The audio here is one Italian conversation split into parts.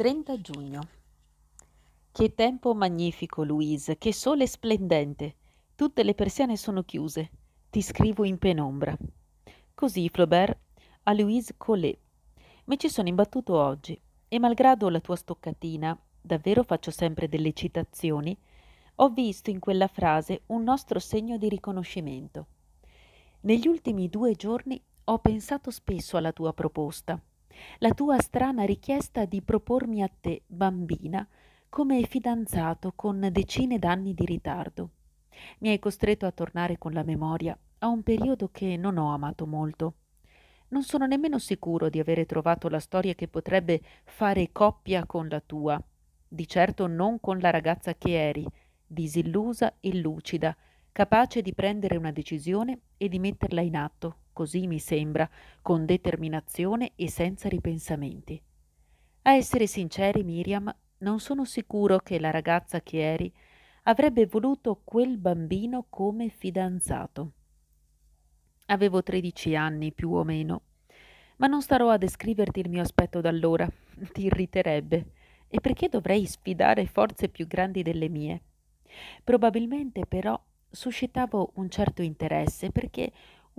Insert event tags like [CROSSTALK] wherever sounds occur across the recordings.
30 giugno. Che tempo magnifico, Louise, che sole splendente. Tutte le persiane sono chiuse. Ti scrivo in penombra. Così Flaubert a Louise Collet. Mi ci sono imbattuto oggi e malgrado la tua stoccatina, davvero faccio sempre delle citazioni, ho visto in quella frase un nostro segno di riconoscimento. Negli ultimi due giorni ho pensato spesso alla tua proposta la tua strana richiesta di propormi a te, bambina, come fidanzato con decine d'anni di ritardo. Mi hai costretto a tornare con la memoria a un periodo che non ho amato molto. Non sono nemmeno sicuro di avere trovato la storia che potrebbe fare coppia con la tua, di certo non con la ragazza che eri, disillusa e lucida, capace di prendere una decisione e di metterla in atto, così mi sembra, con determinazione e senza ripensamenti. A essere sinceri, Miriam, non sono sicuro che la ragazza che eri avrebbe voluto quel bambino come fidanzato. Avevo tredici anni, più o meno, ma non starò a descriverti il mio aspetto d'allora, [LAUGHS] ti irriterebbe. E perché dovrei sfidare forze più grandi delle mie? Probabilmente però suscitavo un certo interesse perché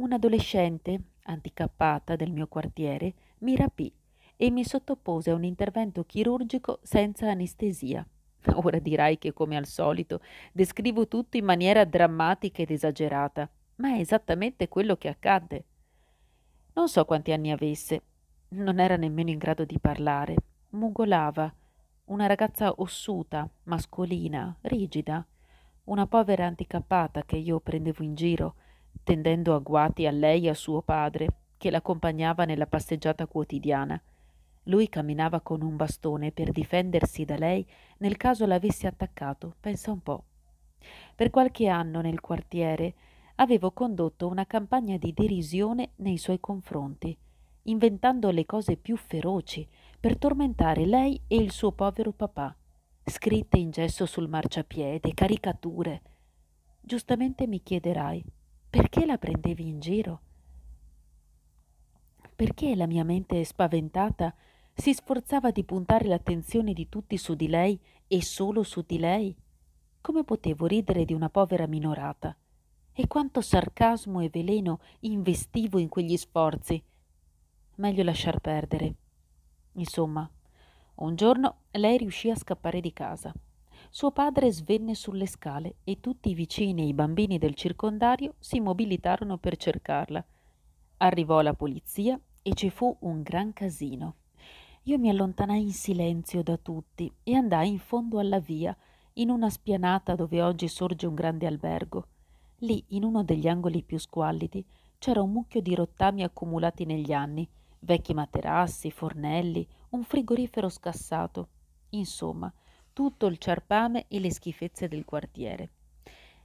un'adolescente anticappata del mio quartiere mi rapì e mi sottopose a un intervento chirurgico senza anestesia. [LAUGHS] Ora dirai che, come al solito, descrivo tutto in maniera drammatica ed esagerata, ma è esattamente quello che accadde. Non so quanti anni avesse, non era nemmeno in grado di parlare, mugolava, una ragazza ossuta, mascolina, rigida, una povera anticappata che io prendevo in giro, tendendo agguati a lei e a suo padre, che l'accompagnava nella passeggiata quotidiana. Lui camminava con un bastone per difendersi da lei nel caso l'avesse attaccato, pensa un po'. Per qualche anno nel quartiere avevo condotto una campagna di derisione nei suoi confronti, inventando le cose più feroci per tormentare lei e il suo povero papà, scritte in gesso sul marciapiede, caricature. Giustamente mi chiederai, perché la prendevi in giro? Perché la mia mente spaventata si sforzava di puntare l'attenzione di tutti su di lei e solo su di lei? Come potevo ridere di una povera minorata? E quanto sarcasmo e veleno investivo in quegli sforzi? Meglio lasciar perdere. Insomma, un giorno lei riuscì a scappare di casa. Suo padre svenne sulle scale e tutti i vicini e i bambini del circondario si mobilitarono per cercarla. Arrivò la polizia e ci fu un gran casino. Io mi allontanai in silenzio da tutti e andai in fondo alla via, in una spianata dove oggi sorge un grande albergo. Lì, in uno degli angoli più squallidi, c'era un mucchio di rottami accumulati negli anni, vecchi materassi, fornelli, un frigorifero scassato. Insomma, tutto il ciarpame e le schifezze del quartiere.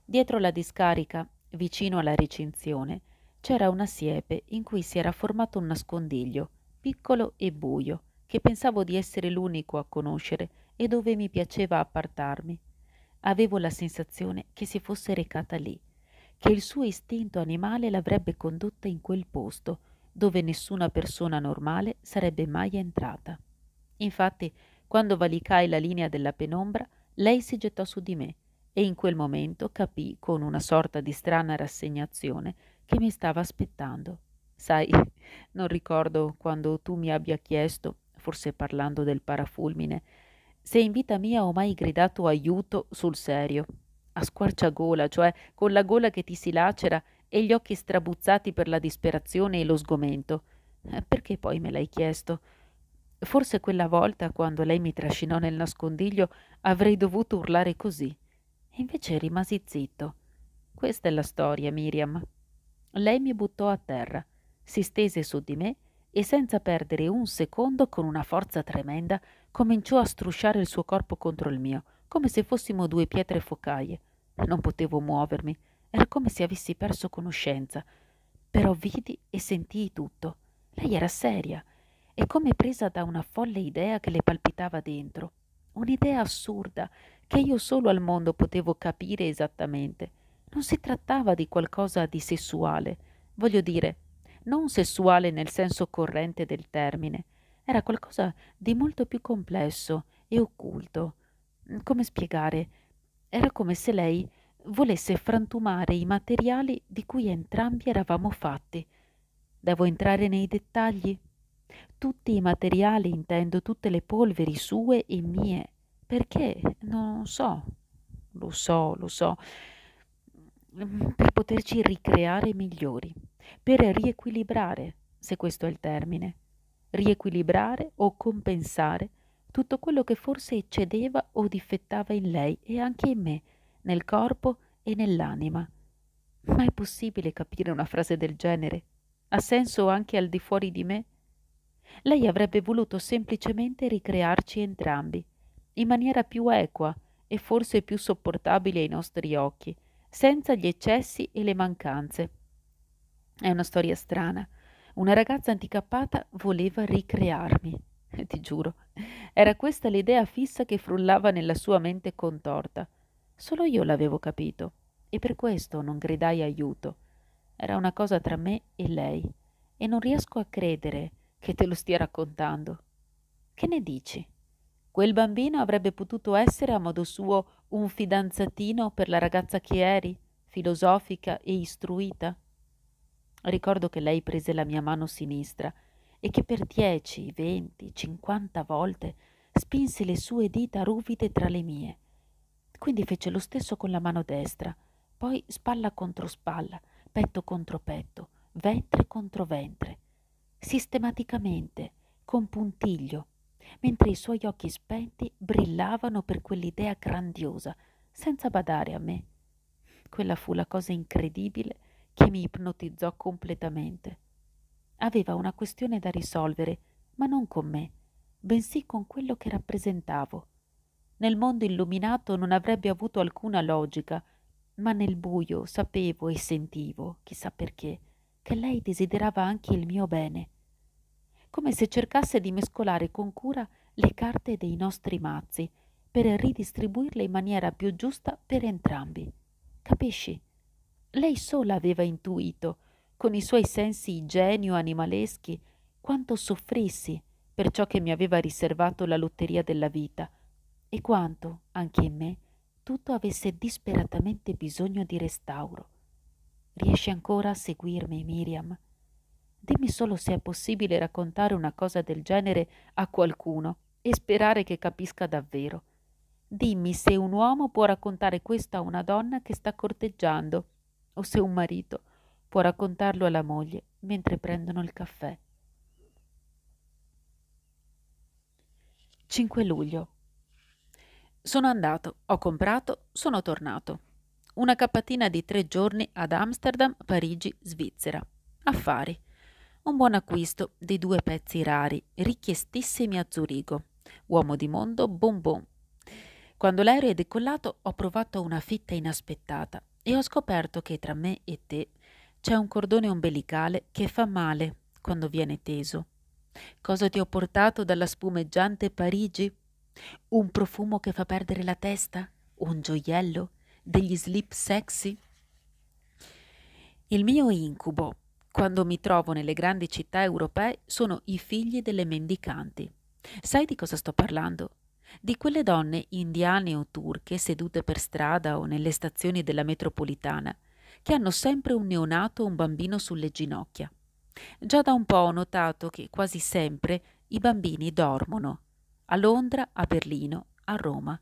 Dietro la discarica, vicino alla recinzione, c'era una siepe in cui si era formato un nascondiglio, piccolo e buio, che pensavo di essere l'unico a conoscere e dove mi piaceva appartarmi. Avevo la sensazione che si fosse recata lì, che il suo istinto animale l'avrebbe condotta in quel posto, dove nessuna persona normale sarebbe mai entrata. Infatti, quando valicai la linea della penombra, lei si gettò su di me e in quel momento capì con una sorta di strana rassegnazione che mi stava aspettando. Sai, [LAUGHS] non ricordo quando tu mi abbia chiesto, forse parlando del parafulmine, se in vita mia ho mai gridato aiuto sul serio, a squarciagola, cioè con la gola che ti si lacera e gli occhi strabuzzati per la disperazione e lo sgomento. Eh, perché poi me l'hai chiesto? Forse quella volta, quando lei mi trascinò nel nascondiglio, avrei dovuto urlare così. E invece rimasi zitto. Questa è la storia, Miriam. Lei mi buttò a terra, si stese su di me e senza perdere un secondo, con una forza tremenda, cominciò a strusciare il suo corpo contro il mio, come se fossimo due pietre focaie. Non potevo muovermi, era come se avessi perso conoscenza. Però vidi e sentii tutto. Lei era seria e come presa da una folle idea che le palpitava dentro. Un'idea assurda che io solo al mondo potevo capire esattamente. Non si trattava di qualcosa di sessuale, voglio dire, non sessuale nel senso corrente del termine, era qualcosa di molto più complesso e occulto. Come spiegare? Era come se lei volesse frantumare i materiali di cui entrambi eravamo fatti. Devo entrare nei dettagli? Tutti i materiali, intendo tutte le polveri sue e mie. Perché? Non so. Lo so, lo so. Per poterci ricreare migliori, per riequilibrare, se questo è il termine. Riequilibrare o compensare tutto quello che forse eccedeva o difettava in lei e anche in me, nel corpo e nell'anima. Ma è possibile capire una frase del genere? Ha senso anche al di fuori di me? Lei avrebbe voluto semplicemente ricrearci entrambi, in maniera più equa e forse più sopportabile ai nostri occhi, senza gli eccessi e le mancanze. È una storia strana. Una ragazza anticappata voleva ricrearmi. [LAUGHS] Ti giuro, era questa l'idea fissa che frullava nella sua mente contorta. Solo io l'avevo capito e per questo non gridai aiuto. Era una cosa tra me e lei e non riesco a credere che te lo stia raccontando. Che ne dici? Quel bambino avrebbe potuto essere a modo suo un fidanzatino per la ragazza che eri, filosofica e istruita? Ricordo che lei prese la mia mano sinistra e che per dieci, venti, cinquanta volte spinse le sue dita ruvide tra le mie. Quindi fece lo stesso con la mano destra, poi spalla contro spalla, petto contro petto, ventre contro ventre, sistematicamente, con puntiglio, mentre i suoi occhi spenti brillavano per quell'idea grandiosa, senza badare a me. Quella fu la cosa incredibile che mi ipnotizzò completamente. Aveva una questione da risolvere, ma non con me, bensì con quello che rappresentavo. Nel mondo illuminato non avrebbe avuto alcuna logica, ma nel buio sapevo e sentivo, chissà perché, che lei desiderava anche il mio bene come se cercasse di mescolare con cura le carte dei nostri mazzi per ridistribuirle in maniera più giusta per entrambi. Capisci? Lei sola aveva intuito, con i suoi sensi genio-animaleschi, quanto soffrissi per ciò che mi aveva riservato la lotteria della vita e quanto, anche in me, tutto avesse disperatamente bisogno di restauro. Riesci ancora a seguirmi, Miriam? Dimmi solo se è possibile raccontare una cosa del genere a qualcuno e sperare che capisca davvero. Dimmi se un uomo può raccontare questo a una donna che sta corteggiando o se un marito può raccontarlo alla moglie mentre prendono il caffè. 5 luglio. Sono andato, ho comprato, sono tornato. Una cappatina di tre giorni ad Amsterdam, Parigi, Svizzera. Affari. Un buon acquisto di due pezzi rari, richiestissimi a Zurigo. Uomo di mondo, bon bon. Quando l'aereo è decollato ho provato una fitta inaspettata e ho scoperto che tra me e te c'è un cordone ombelicale che fa male quando viene teso. Cosa ti ho portato dalla spumeggiante Parigi? Un profumo che fa perdere la testa? Un gioiello? Degli slip sexy? Il mio incubo quando mi trovo nelle grandi città europee sono i figli delle mendicanti. Sai di cosa sto parlando? Di quelle donne indiane o turche sedute per strada o nelle stazioni della metropolitana, che hanno sempre un neonato o un bambino sulle ginocchia. Già da un po' ho notato che quasi sempre i bambini dormono. A Londra, a Berlino, a Roma.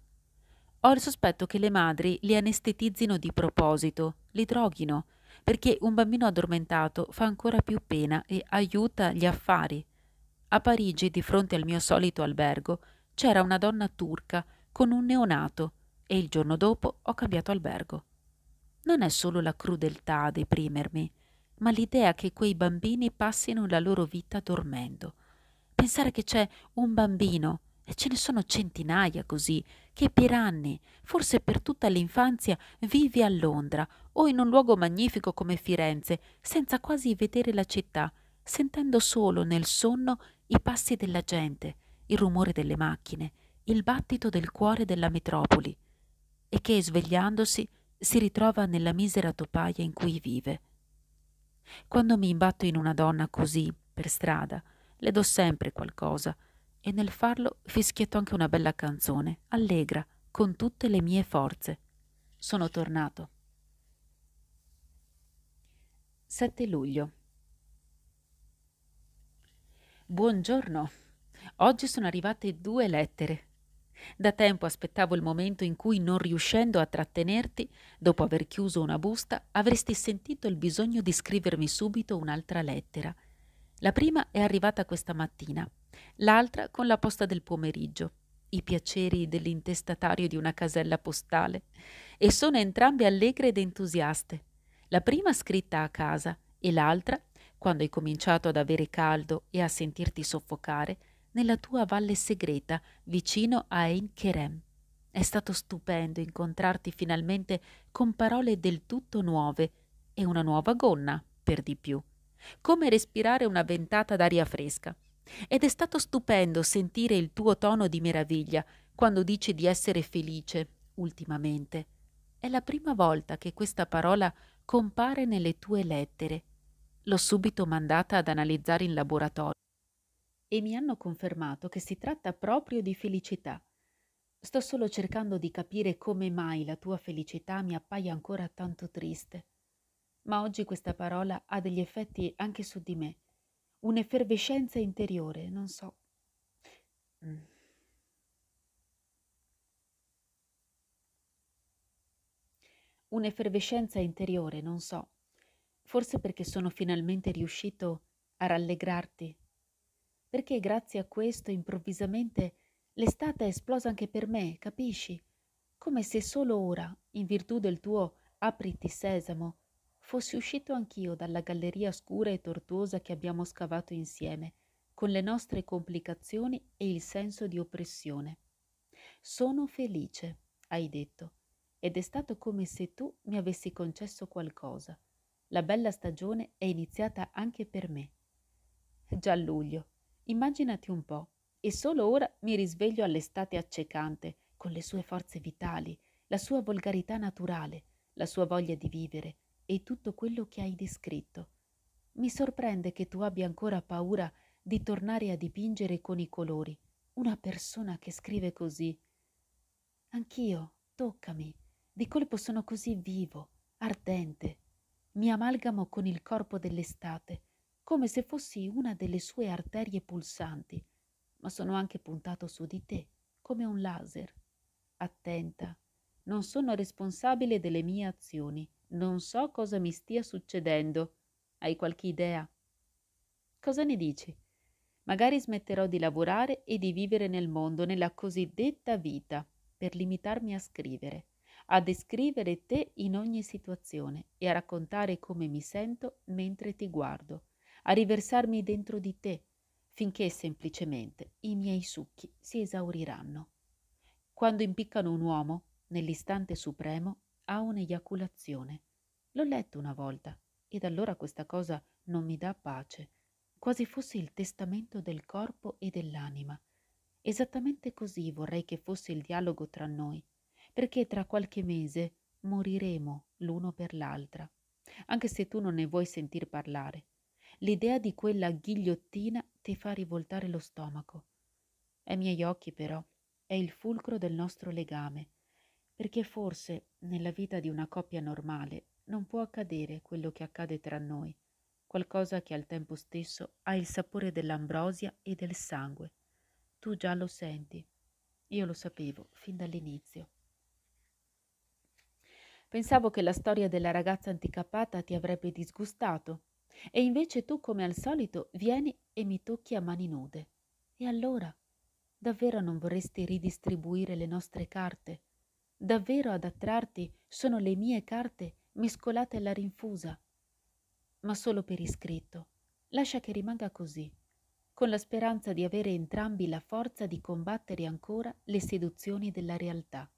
Ho il sospetto che le madri li anestetizzino di proposito, li droghino, perché un bambino addormentato fa ancora più pena e aiuta gli affari. A Parigi, di fronte al mio solito albergo, c'era una donna turca con un neonato e il giorno dopo ho cambiato albergo. Non è solo la crudeltà a deprimermi, ma l'idea che quei bambini passino la loro vita dormendo. Pensare che c'è un bambino e ce ne sono centinaia così, che per anni, forse per tutta l'infanzia, vivi a Londra o in un luogo magnifico come Firenze, senza quasi vedere la città, sentendo solo nel sonno i passi della gente, il rumore delle macchine, il battito del cuore della metropoli, e che, svegliandosi, si ritrova nella misera topaia in cui vive. Quando mi imbatto in una donna così, per strada, le do sempre qualcosa e nel farlo fischietto anche una bella canzone, allegra, con tutte le mie forze. Sono tornato. 7 luglio. Buongiorno. Oggi sono arrivate due lettere. Da tempo aspettavo il momento in cui, non riuscendo a trattenerti, dopo aver chiuso una busta, avresti sentito il bisogno di scrivermi subito un'altra lettera. La prima è arrivata questa mattina, l'altra con la posta del pomeriggio, i piaceri dell'intestatario di una casella postale, e sono entrambe allegre ed entusiaste. La prima scritta a casa e l'altra, quando hai cominciato ad avere caldo e a sentirti soffocare, nella tua valle segreta, vicino a Ein Kerem. È stato stupendo incontrarti finalmente con parole del tutto nuove e una nuova gonna, per di più. Come respirare una ventata d'aria fresca. Ed è stato stupendo sentire il tuo tono di meraviglia quando dici di essere felice ultimamente. È la prima volta che questa parola compare nelle tue lettere. L'ho subito mandata ad analizzare in laboratorio e mi hanno confermato che si tratta proprio di felicità. Sto solo cercando di capire come mai la tua felicità mi appaia ancora tanto triste. Ma oggi questa parola ha degli effetti anche su di me, un'effervescenza interiore, non so. Mm. Un'effervescenza interiore, non so. Forse perché sono finalmente riuscito a rallegrarti perché grazie a questo improvvisamente l'estate è esplosa anche per me, capisci? Come se solo ora, in virtù del tuo apriti sesamo, fossi uscito anch'io dalla galleria scura e tortuosa che abbiamo scavato insieme, con le nostre complicazioni e il senso di oppressione. Sono felice, hai detto, ed è stato come se tu mi avessi concesso qualcosa. La bella stagione è iniziata anche per me. Già luglio, Immaginati un po', e solo ora mi risveglio all'estate accecante, con le sue forze vitali, la sua volgarità naturale, la sua voglia di vivere e tutto quello che hai descritto. Mi sorprende che tu abbia ancora paura di tornare a dipingere con i colori. Una persona che scrive così. Anch'io, toccami. Di colpo sono così vivo, ardente. Mi amalgamo con il corpo dell'estate come se fossi una delle sue arterie pulsanti, ma sono anche puntato su di te, come un laser. Attenta, non sono responsabile delle mie azioni, non so cosa mi stia succedendo. Hai qualche idea? Cosa ne dici? Magari smetterò di lavorare e di vivere nel mondo, nella cosiddetta vita, per limitarmi a scrivere, a descrivere te in ogni situazione e a raccontare come mi sento mentre ti guardo a riversarmi dentro di te, finché semplicemente i miei succhi si esauriranno. Quando impiccano un uomo, nell'istante supremo, ha un'eiaculazione. L'ho letto una volta, ed allora questa cosa non mi dà pace, quasi fosse il testamento del corpo e dell'anima. Esattamente così vorrei che fosse il dialogo tra noi, perché tra qualche mese moriremo l'uno per l'altra, anche se tu non ne vuoi sentir parlare. L'idea di quella ghigliottina ti fa rivoltare lo stomaco. Ai miei occhi, però, è il fulcro del nostro legame, perché forse nella vita di una coppia normale non può accadere quello che accade tra noi, qualcosa che al tempo stesso ha il sapore dell'ambrosia e del sangue. Tu già lo senti. Io lo sapevo fin dall'inizio. Pensavo che la storia della ragazza anticappata ti avrebbe disgustato e invece tu, come al solito, vieni e mi tocchi a mani nude. E allora? Davvero non vorresti ridistribuire le nostre carte? Davvero ad attrarti sono le mie carte mescolate alla rinfusa? Ma solo per iscritto. Lascia che rimanga così, con la speranza di avere entrambi la forza di combattere ancora le seduzioni della realtà.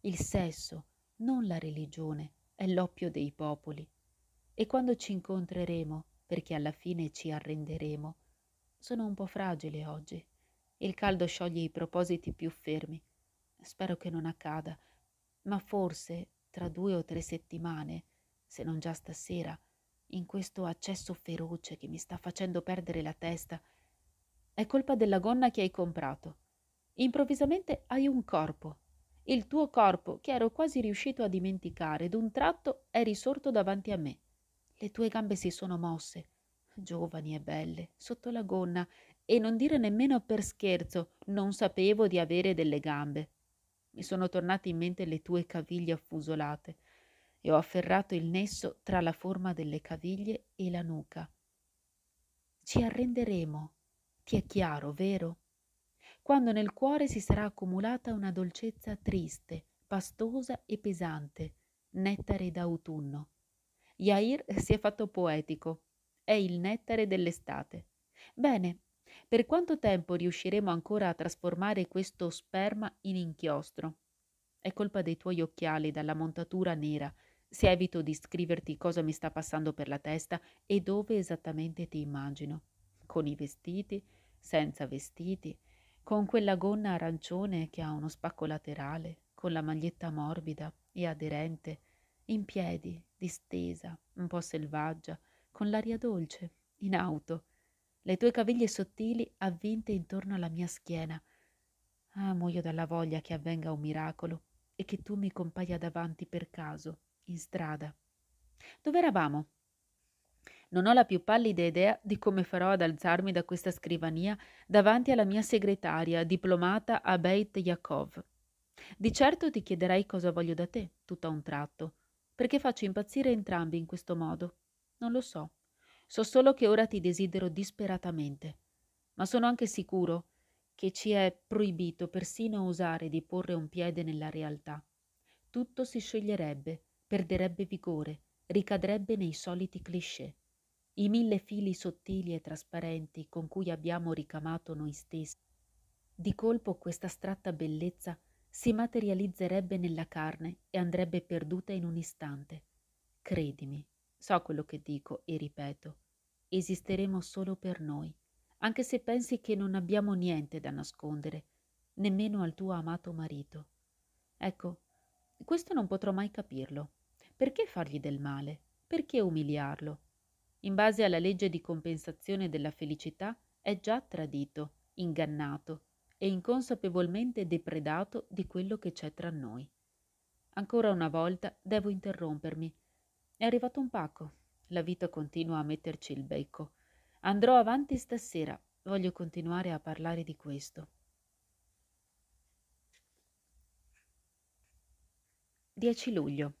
Il sesso, non la religione, è l'oppio dei popoli e quando ci incontreremo, perché alla fine ci arrenderemo, sono un po' fragile oggi. Il caldo scioglie i propositi più fermi. Spero che non accada, ma forse tra due o tre settimane, se non già stasera, in questo accesso feroce che mi sta facendo perdere la testa, È colpa della gonna che hai comprato. Improvvisamente hai un corpo. Il tuo corpo, che ero quasi riuscito a dimenticare, d'un tratto è risorto davanti a me. Le tue gambe si sono mosse, giovani e belle, sotto la gonna, e non dire nemmeno per scherzo, non sapevo di avere delle gambe. Mi sono tornate in mente le tue caviglie affusolate e ho afferrato il nesso tra la forma delle caviglie e la nuca. Ci arrenderemo, ti è chiaro, vero? Quando nel cuore si sarà accumulata una dolcezza triste, pastosa e pesante, nettare d'autunno. Yair si è fatto poetico, è il nettare dell'estate. Bene, per quanto tempo riusciremo ancora a trasformare questo sperma in inchiostro? È colpa dei tuoi occhiali dalla montatura nera se evito di scriverti cosa mi sta passando per la testa e dove esattamente ti immagino. Con i vestiti, senza vestiti, con quella gonna arancione che ha uno spacco laterale, con la maglietta morbida e aderente, in piedi, distesa, un po' selvaggia, con l'aria dolce, in auto, le tue caviglie sottili avvinte intorno alla mia schiena. Ah, muoio dalla voglia che avvenga un miracolo e che tu mi compaia davanti per caso, in strada. Dove eravamo? Non ho la più pallida idea di come farò ad alzarmi da questa scrivania davanti alla mia segretaria, diplomata a Beit Yaakov. Di certo ti chiederai cosa voglio da te, tutto a un tratto, perché faccio impazzire entrambi in questo modo. Non lo so. So solo che ora ti desidero disperatamente, ma sono anche sicuro che ci è proibito persino osare di porre un piede nella realtà. Tutto si scioglierebbe, perderebbe vigore, ricadrebbe nei soliti cliché. I mille fili sottili e trasparenti con cui abbiamo ricamato noi stessi. Di colpo questa astratta bellezza si materializzerebbe nella carne e andrebbe perduta in un istante. Credimi, So quello che dico e ripeto. Esisteremo solo per noi, anche se pensi che non abbiamo niente da nascondere, nemmeno al tuo amato marito. Ecco, questo non potrò mai capirlo. Perché fargli del male? Perché umiliarlo? In base alla legge di compensazione della felicità è già tradito, ingannato e inconsapevolmente depredato di quello che c'è tra noi. Ancora una volta devo interrompermi è arrivato un pacco. La vita continua a metterci il becco. Andrò avanti stasera. Voglio continuare a parlare di questo. 10 luglio.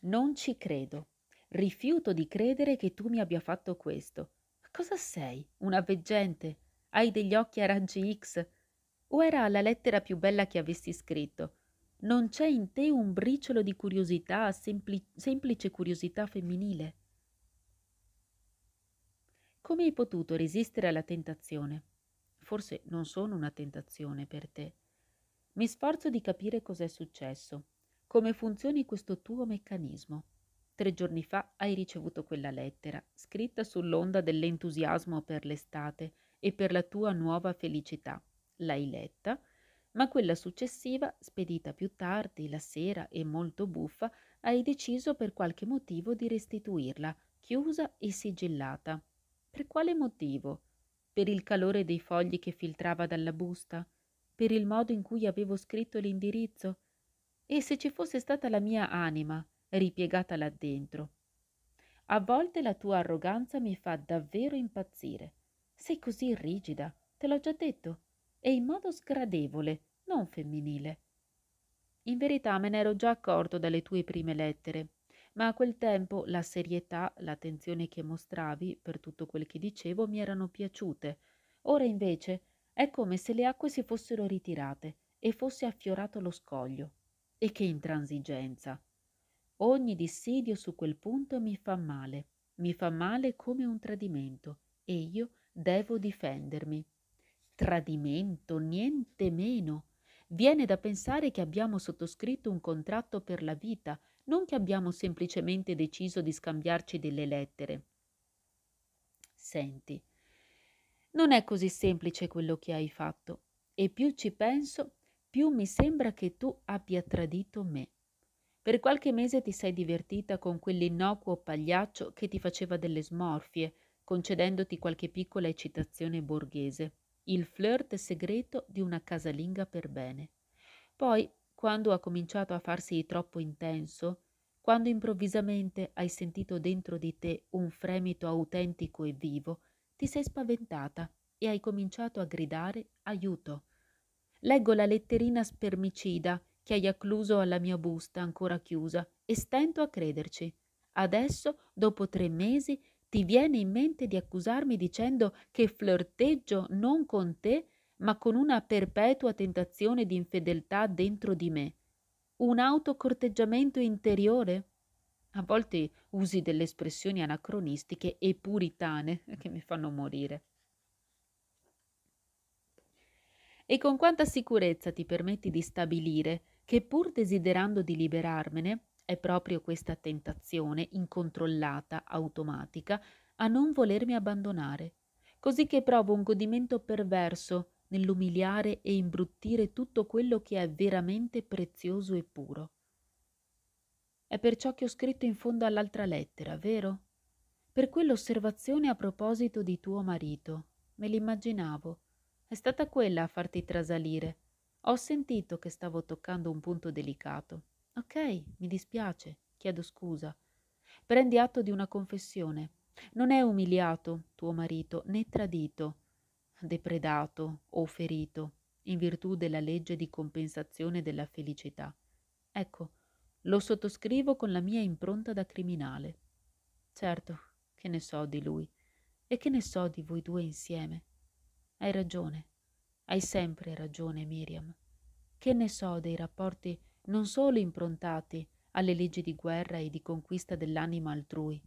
Non ci credo. Rifiuto di credere che tu mi abbia fatto questo. Cosa sei? Una veggente? Hai degli occhi a raggi X? O era la lettera più bella che avessi scritto? Non c'è in te un briciolo di curiosità, sempli- semplice curiosità femminile? Come hai potuto resistere alla tentazione? Forse non sono una tentazione per te. Mi sforzo di capire cos'è successo, come funzioni questo tuo meccanismo. Tre giorni fa hai ricevuto quella lettera, scritta sull'onda dell'entusiasmo per l'estate e per la tua nuova felicità. L'hai letta ma quella successiva, spedita più tardi, la sera e molto buffa, hai deciso per qualche motivo di restituirla, chiusa e sigillata. Per quale motivo? Per il calore dei fogli che filtrava dalla busta? Per il modo in cui avevo scritto l'indirizzo? E se ci fosse stata la mia anima, ripiegata là dentro? A volte la tua arroganza mi fa davvero impazzire. Sei così rigida, te l'ho già detto e in modo sgradevole, non femminile. In verità me n'ero già accorto dalle tue prime lettere, ma a quel tempo la serietà, l'attenzione che mostravi per tutto quel che dicevo mi erano piaciute. Ora invece è come se le acque si fossero ritirate e fosse affiorato lo scoglio. E che intransigenza! Ogni dissidio su quel punto mi fa male, mi fa male come un tradimento, e io devo difendermi. Tradimento, niente meno. Viene da pensare che abbiamo sottoscritto un contratto per la vita, non che abbiamo semplicemente deciso di scambiarci delle lettere. Senti, non è così semplice quello che hai fatto, e più ci penso, più mi sembra che tu abbia tradito me. Per qualche mese ti sei divertita con quell'innocuo pagliaccio che ti faceva delle smorfie, concedendoti qualche piccola eccitazione borghese, il flirt segreto di una casalinga per bene. Poi, quando ha cominciato a farsi troppo intenso, quando improvvisamente hai sentito dentro di te un fremito autentico e vivo, ti sei spaventata e hai cominciato a gridare aiuto. Leggo la letterina spermicida che hai accluso alla mia busta ancora chiusa e stento a crederci. Adesso, dopo tre mesi, ti viene in mente di accusarmi dicendo che flirteggio non con te, ma con una perpetua tentazione di infedeltà dentro di me un autocorteggiamento interiore? A volte usi delle espressioni anacronistiche e puritane che mi fanno morire. E con quanta sicurezza ti permetti di stabilire che pur desiderando di liberarmene, è proprio questa tentazione incontrollata, automatica, a non volermi abbandonare, così che provo un godimento perverso nell'umiliare e imbruttire tutto quello che è veramente prezioso e puro. È perciò che ho scritto in fondo all'altra lettera, vero? Per quell'osservazione a proposito di tuo marito. Me l'immaginavo. È stata quella a farti trasalire. Ho sentito che stavo toccando un punto delicato. Ok, mi dispiace, chiedo scusa. Prendi atto di una confessione. Non è umiliato tuo marito, né tradito depredato o ferito in virtù della legge di compensazione della felicità. Ecco, lo sottoscrivo con la mia impronta da criminale. Certo, che ne so di lui e che ne so di voi due insieme. Hai ragione, hai sempre ragione, Miriam. Che ne so dei rapporti non solo improntati alle leggi di guerra e di conquista dell'anima altrui,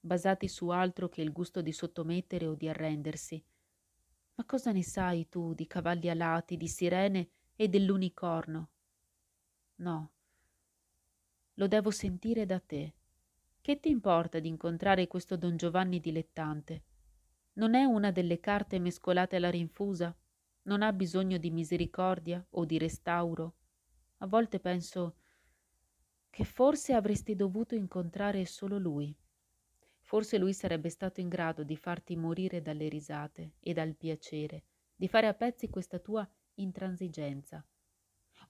basati su altro che il gusto di sottomettere o di arrendersi. Ma cosa ne sai tu di cavalli alati, di sirene e dell'unicorno? No, lo devo sentire da te. Che ti importa di incontrare questo Don Giovanni dilettante? Non è una delle carte mescolate alla rinfusa? Non ha bisogno di misericordia o di restauro? A volte penso che forse avresti dovuto incontrare solo lui. Forse lui sarebbe stato in grado di farti morire dalle risate e dal piacere, di fare a pezzi questa tua intransigenza.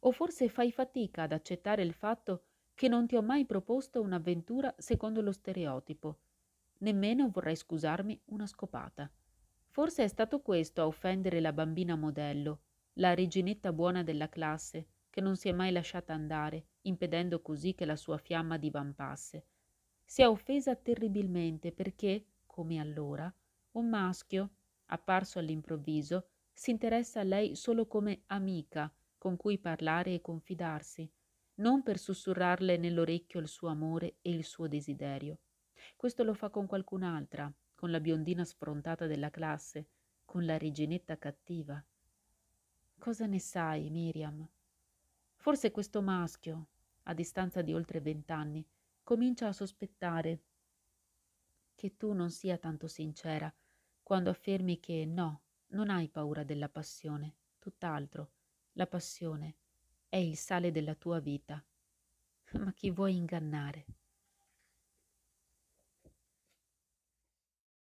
O forse fai fatica ad accettare il fatto che non ti ho mai proposto un'avventura secondo lo stereotipo. Nemmeno vorrei scusarmi una scopata. Forse è stato questo a offendere la bambina modello, la reginetta buona della classe, che non si è mai lasciata andare, impedendo così che la sua fiamma divampasse si è offesa terribilmente perché, come allora, un maschio, apparso all'improvviso, si interessa a lei solo come amica con cui parlare e confidarsi, non per sussurrarle nell'orecchio il suo amore e il suo desiderio. Questo lo fa con qualcun'altra, con la biondina sfrontata della classe, con la reginetta cattiva. Cosa ne sai, Miriam? Forse questo maschio, a distanza di oltre vent'anni, comincia a sospettare che tu non sia tanto sincera quando affermi che no, non hai paura della passione, tutt'altro, la passione è il sale della tua vita. Ma chi vuoi ingannare?